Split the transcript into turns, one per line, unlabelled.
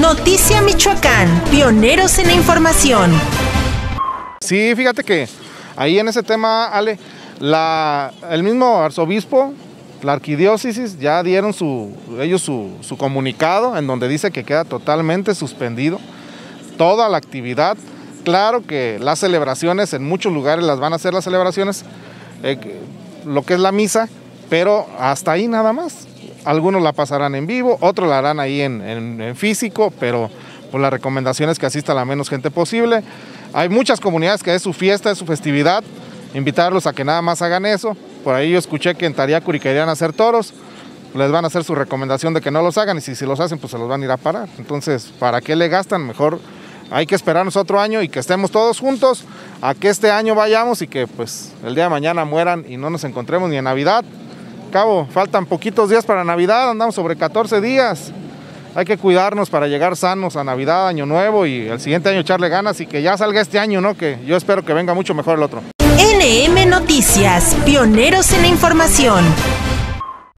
Noticia Michoacán, pioneros en la información.
Sí, fíjate que ahí en ese tema, Ale, la, el mismo arzobispo, la arquidiócesis, ya dieron su, ellos su, su comunicado en donde dice que queda totalmente suspendido toda la actividad. Claro que las celebraciones, en muchos lugares las van a hacer las celebraciones, eh, lo que es la misa, pero hasta ahí nada más. Algunos la pasarán en vivo, otros la harán ahí en, físico, pero pues la recomendación es que asista la menos gente posible. Hay muchas comunidades que es su fiesta, es su festividad, invitarlos a que nada más hagan eso. Por ahí yo escuché que en Tariacuri querían hacer toros, les van a hacer su recomendación de que no los hagan y si, si los hacen pues se los van a ir a parar. Entonces, ¿para qué le gastan? Mejor hay que esperarnos otro año y que estemos todos juntos a que este año vayamos y que pues el día de mañana mueran y no nos encontremos ni en Navidad Cabo, faltan poquitos días para Navidad, andamos sobre 14 días. Hay que cuidarnos para llegar sanos a Navidad, Año Nuevo y el siguiente año echarle ganas y que ya salga este año, ¿no? Que yo espero que venga mucho mejor el otro.
NM Noticias, pioneros en la información.